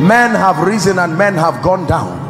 Men have risen and men have gone down.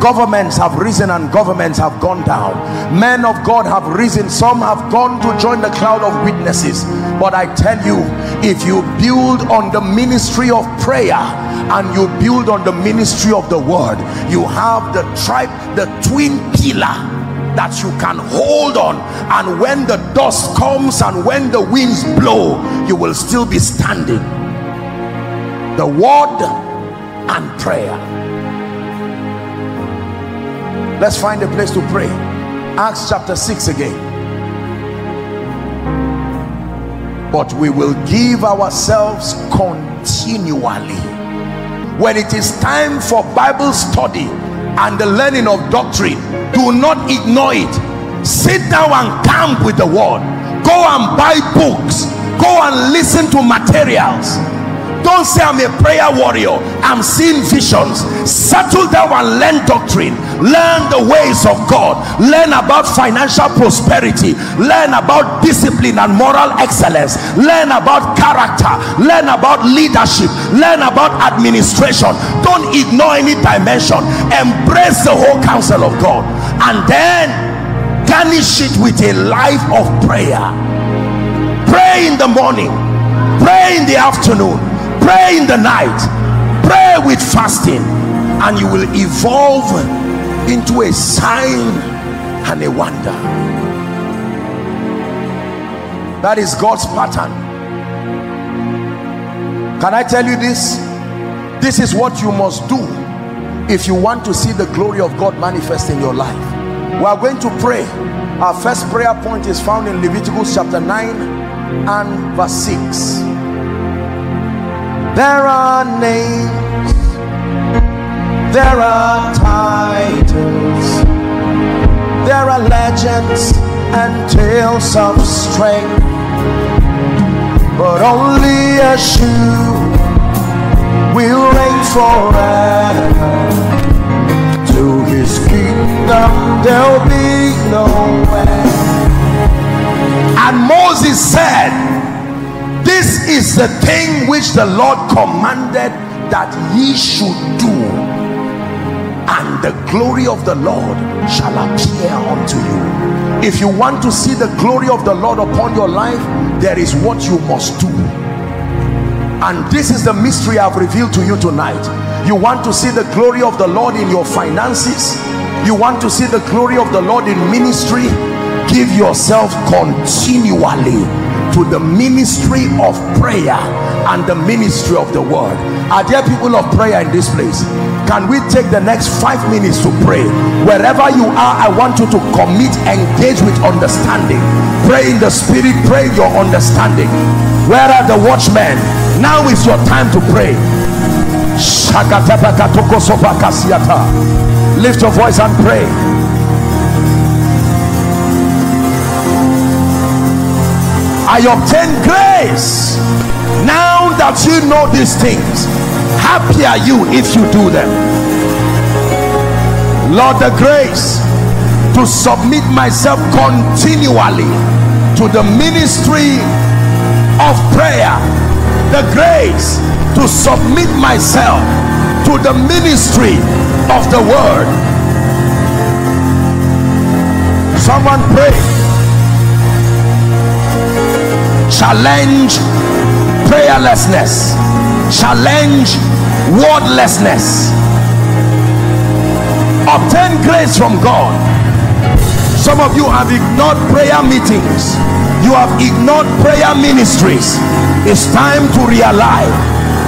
Governments have risen and governments have gone down. Men of God have risen. Some have gone to join the cloud of witnesses. But I tell you if you build on the ministry of prayer and you build on the ministry of the word you have the tribe the twin pillar that you can hold on. And when the dust comes and when the winds blow you will still be standing. The word and prayer. Let's find a place to pray. Acts chapter 6 again. But we will give ourselves continually. When it is time for bible study and the learning of doctrine. Do not ignore it. Sit down and camp with the word. Go and buy books. Go and listen to materials. Don't say i'm a prayer warrior. I'm seeing visions. Settle down and learn doctrine. Learn the ways of god. Learn about financial prosperity. Learn about discipline and moral excellence. Learn about character. Learn about leadership. Learn about administration don't ignore any dimension. Embrace the whole counsel of god and then garnish it with a life of prayer. Pray in the morning. Pray in the afternoon. Pray in the night. Pray with fasting and you will evolve into a sign and a wonder. That is God's pattern. Can I tell you this this is what you must do if you want to see the glory of God manifest in your life. We are going to pray. Our first prayer point is found in Leviticus chapter 9 and verse 6 there are names, there are titles, there are legends and tales of strength, but only Yeshua will reign forever. To his kingdom there'll be no end. And Moses said, this is the thing which the Lord commanded that ye should do and the glory of the Lord shall appear unto you if you want to see the glory of the Lord upon your life there is what you must do and this is the mystery I've revealed to you tonight. You want to see the glory of the Lord in your finances? You want to see the glory of the Lord in ministry? Give yourself continually to the ministry of prayer and the ministry of the word. Are there people of prayer in this place? Can we take the next five minutes to pray? Wherever you are i want you to commit engage with understanding. Pray in the spirit pray your understanding. Where are the watchmen now is your time to pray. Lift your voice and pray. I obtain grace now that you know these things. Happy are you if you do them. Lord the grace to submit myself continually to the ministry of prayer the grace to submit myself to the ministry of the word. Someone pray. Challenge prayerlessness. Challenge wordlessness. Obtain grace from God. Some of you have ignored prayer meetings you have ignored prayer ministries. It's time to realign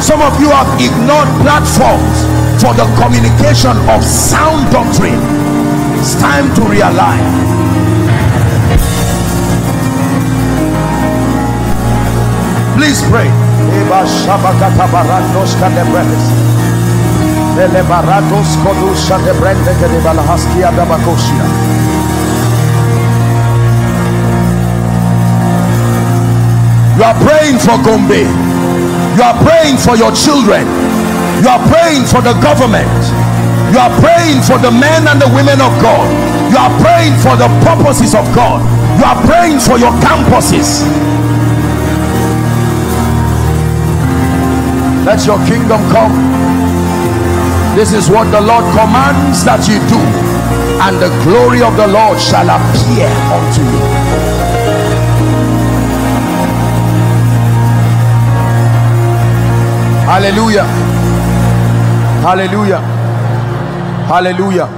some of you have ignored platforms for the communication of sound doctrine. It's time to realign Please pray. You are praying for Gombe. You are praying for your children. You are praying for the government. You are praying for the men and the women of God. You are praying for the purposes of God you are praying for your campuses let your kingdom come this is what the lord commands that you do and the glory of the lord shall appear unto you hallelujah. Hallelujah. Hallelujah.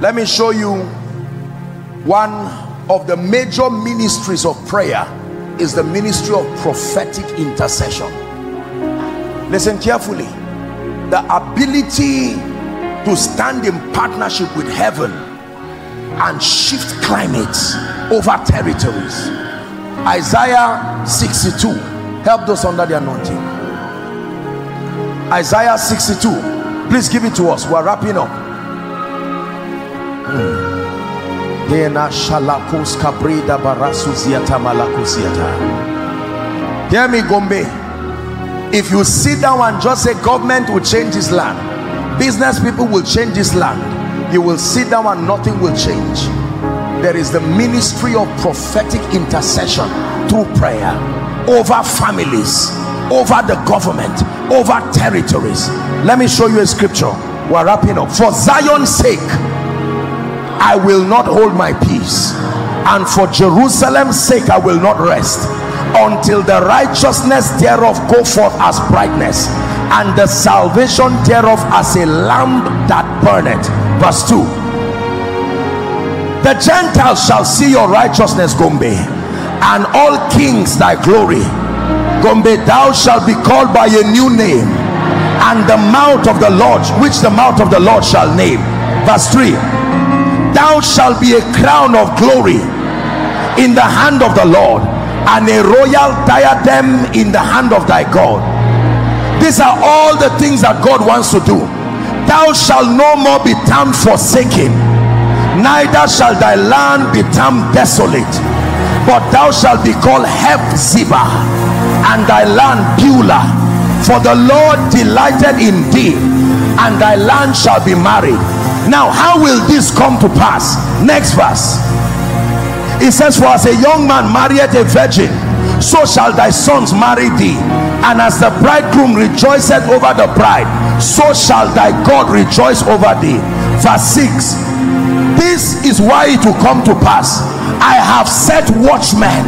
Let me show you one of the major ministries of prayer is the ministry of prophetic intercession. Listen carefully. The ability to stand in partnership with heaven and shift climates over territories. Isaiah 62 help those under the anointing isaiah 62 please give it to us. We're wrapping up. Hmm. Hear me, Gombe. If you sit down and just say government will change this land business people will change this land you will sit down and nothing will change. There is the ministry of prophetic intercession through prayer over families over the government over territories. Let me show you a scripture. We're wrapping up. For zion's sake i will not hold my peace. And for jerusalem's sake i will not rest. Until the righteousness thereof go forth as brightness and the salvation thereof as a lamp that burneth. Verse 2 the gentiles shall see your righteousness gombe and all kings thy glory gombe thou shalt be called by a new name and the mouth of the lord which the mouth of the lord shall name. Verse 3 thou shalt be a crown of glory in the hand of the lord and a royal diadem in the hand of thy God. These are all the things that God wants to do. Thou shalt no more be termed forsaken neither shall thy land be termed desolate but thou shalt be called Hephzibah and thy land Beulah for the Lord delighted in thee and thy land shall be married. Now how will this come to pass? Next verse. It says for as a young man married a virgin so shall thy sons marry thee. And as the bridegroom rejoiceth over the bride so shall thy God rejoice over thee. Verse 6 this is why it will come to pass. I have set watchmen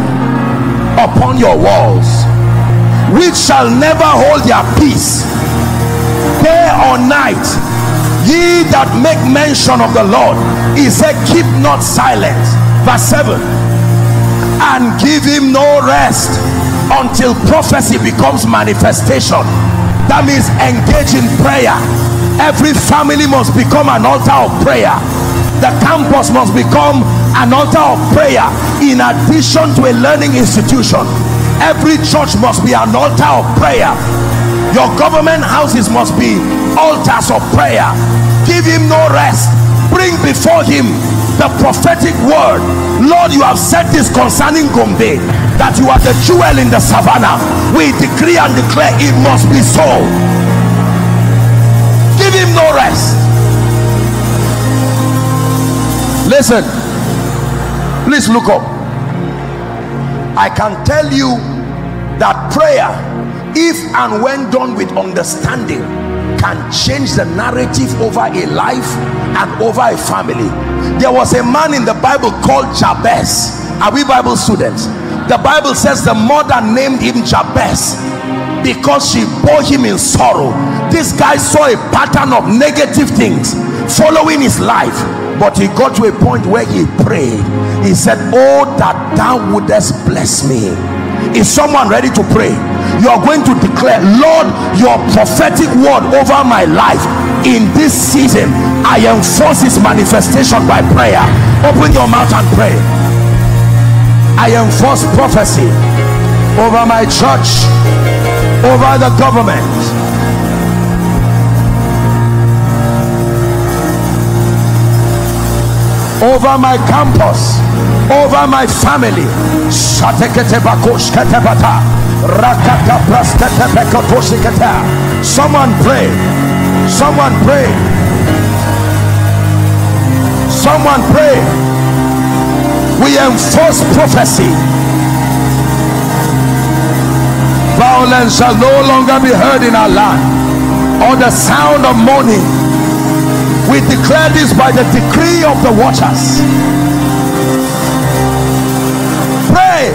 upon your walls which shall never hold their peace. Day or night ye that make mention of the Lord he said keep not silent. Verse 7 and give him no rest until prophecy becomes manifestation. That means engage in prayer. Every family must become an altar of prayer. The campus must become an altar of prayer in addition to a learning institution every church must be an altar of prayer. Your government houses must be altars of prayer. Give him no rest. Bring before him the prophetic word. Lord you have said this concerning gombe that you are the jewel in the savannah. We decree and declare it must be so. Give him no rest. Listen. Please look up i can tell you that prayer if and when done with understanding can change the narrative over a life and over a family. There was a man in the bible called jabez. Are we bible students? The bible says the mother named him jabez because she bore him in sorrow. This guy saw a pattern of negative things following his life but he got to a point where he prayed. He said oh that thou wouldest bless me. Is someone ready to pray? You are going to declare lord your prophetic word over my life in this season i enforce its manifestation by prayer. Open your mouth and pray. I enforce prophecy over my church over the government over my campus. Over my family. Someone pray. Someone pray. Someone pray. We enforce prophecy. Violence shall no longer be heard in our land. Or the sound of mourning we declare this by the decree of the watchers. Pray.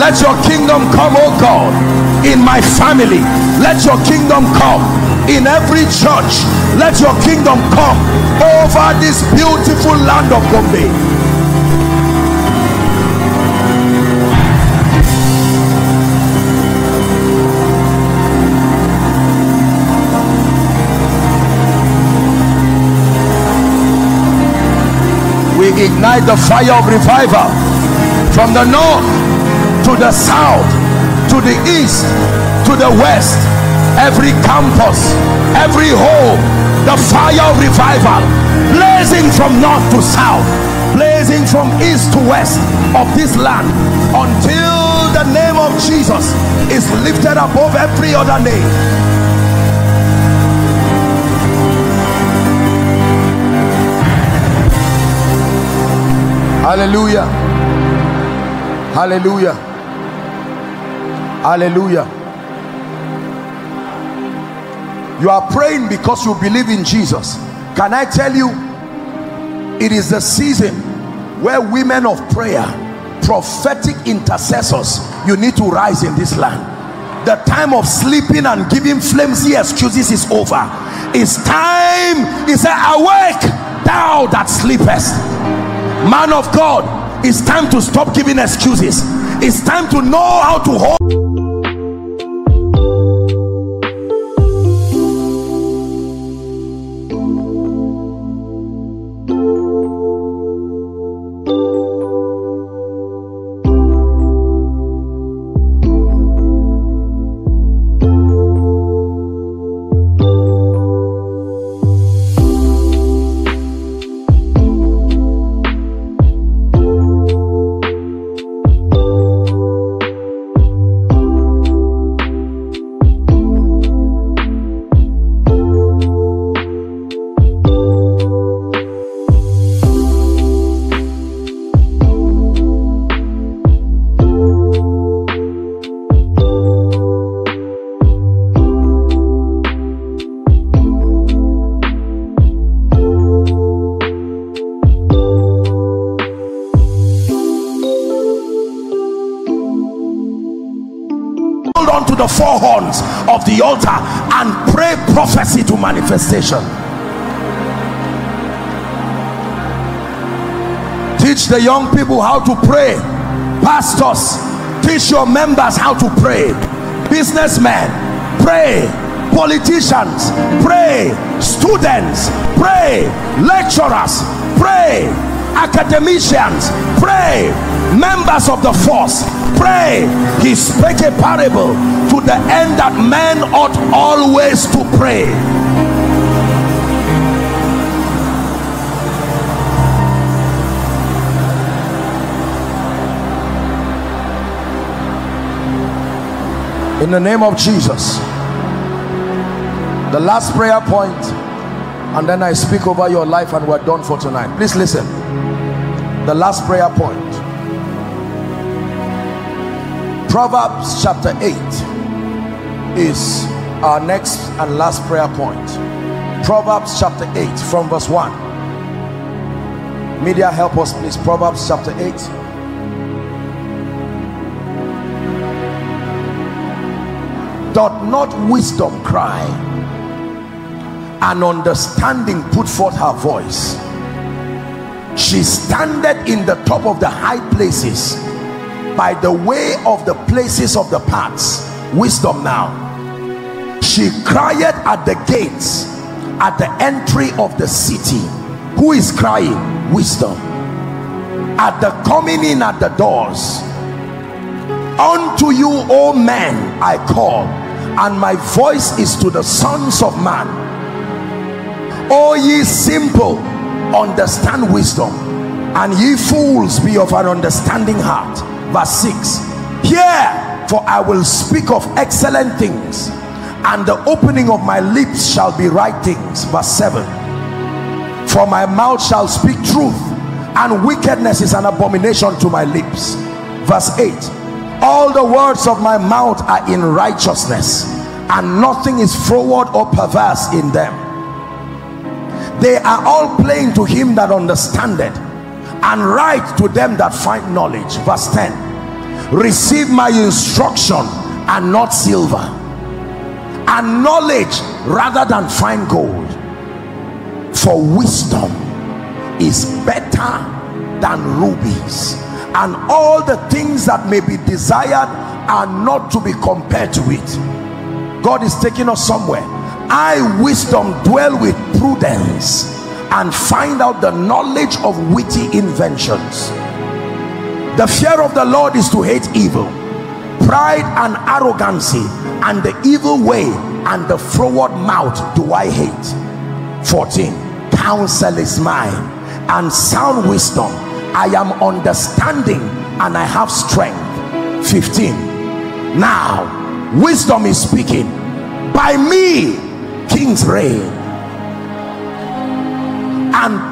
Let your kingdom come oh god in my family. Let your kingdom come in every church. Let your kingdom come over this beautiful land of Gombe ignite the fire of revival from the north to the south to the east to the west. Every campus every home the fire of revival blazing from north to south blazing from east to west of this land until the name of Jesus is lifted above every other name hallelujah. Hallelujah. Hallelujah. You are praying because you believe in Jesus. Can I tell you it is the season where women of prayer prophetic intercessors you need to rise in this land. The time of sleeping and giving flimsy excuses is over. It's time. He said awake thou that sleepest man of God it's time to stop giving excuses. It's time to know how to hold four horns of the altar and pray prophecy to manifestation. Teach the young people how to pray. Pastors teach your members how to pray. Businessmen pray. Politicians pray. Students pray. Lecturers pray. Academicians pray members of the force pray he spake a parable to the end that men ought always to pray. In the name of Jesus the last prayer point and then I speak over your life and we're done for tonight. Please listen. The last prayer point Proverbs chapter 8 is our next and last prayer point. Proverbs chapter 8 from verse 1 media help us please. Proverbs chapter 8 doth not wisdom cry? And understanding put forth her voice. She standeth in the top of the high places. By the way of the places of the paths. Wisdom now. She cried at the gates at the entry of the city. Who is crying? Wisdom. At the coming in at the doors. Unto you o men i call and my voice is to the sons of man. O ye simple understand wisdom and ye fools be of an understanding heart. Verse 6 hear for i will speak of excellent things and the opening of my lips shall be right things. Verse 7 for my mouth shall speak truth and wickedness is an abomination to my lips. Verse 8 all the words of my mouth are in righteousness and nothing is forward or perverse in them. They are all plain to him that understandeth and right to them that find knowledge. Verse 10 receive my instruction and not silver and knowledge rather than fine gold. For wisdom is better than rubies and all the things that may be desired are not to be compared to it. God is taking us somewhere. I wisdom dwell with prudence and find out the knowledge of witty inventions the fear of the lord is to hate evil pride and arrogancy and the evil way and the froward mouth do i hate. 14 counsel is mine and sound wisdom. I am understanding and i have strength. 15 now wisdom is speaking. By me kings reign and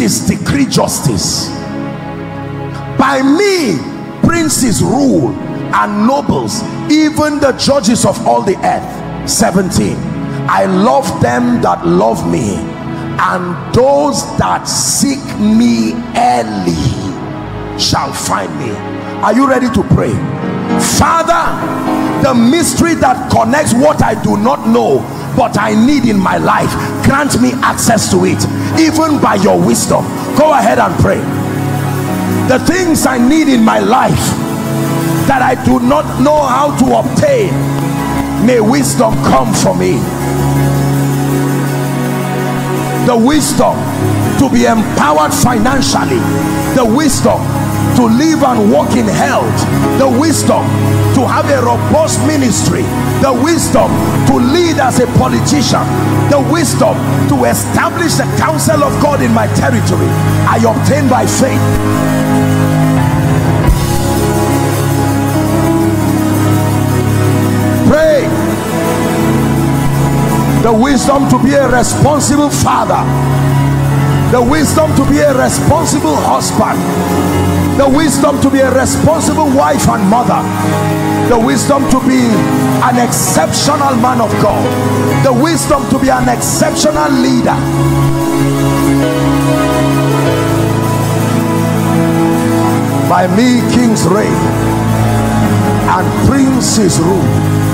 princes decree justice. By me princes rule and nobles even the judges of all the earth. 17 i love them that love me and those that seek me early shall find me. Are you ready to pray? Father the mystery that connects what i do not know but i need in my life grant me access to it even by your wisdom. Go ahead and pray. The things i need in my life that i do not know how to obtain may wisdom come for me. The wisdom to be empowered financially. The wisdom to live and walk in health. The wisdom to have a robust ministry. The wisdom to lead as a politician. The wisdom to establish the counsel of God in my territory. I obtain by faith. Pray. The wisdom to be a responsible father the wisdom to be a responsible husband. The wisdom to be a responsible wife and mother. The wisdom to be an exceptional man of God. The wisdom to be an exceptional leader. By me kings reign and princes rule